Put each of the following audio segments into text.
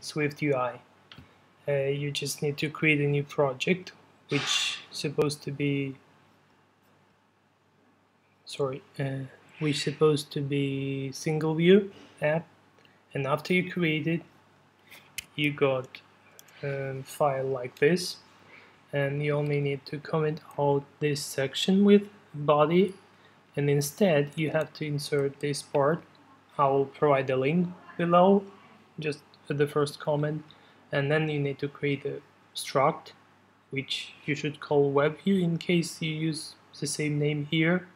Swift UI. Uh, you just need to create a new project which supposed to be sorry uh, which supposed to be single view app. And after you create it you got a file like this. And you only need to comment out this section with body. And instead you have to insert this part. I will provide the link below. Just the first comment and then you need to create a struct which you should call web view in case you use the same name here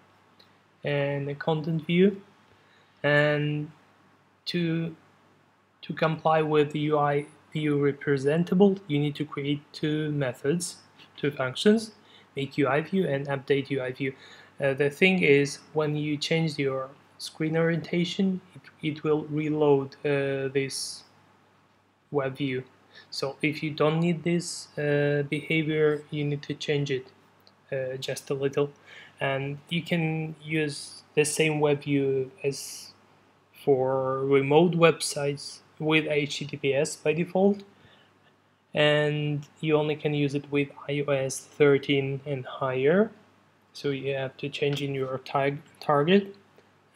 and a content view. And to to comply with the UI view representable you need to create two methods two functions make UI view and update UI view. Uh, the thing is when you change your screen orientation it, it will reload uh, this web view so if you don't need this uh, behavior you need to change it uh, just a little. And you can use the same web view as for remote websites with HTTPS by default. And you only can use it with iOS 13 and higher. So you have to change in your tag target.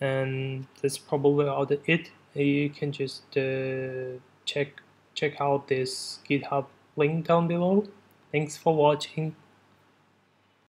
And that's probably about it. You can just uh, check check out this github link down below. Thanks for watching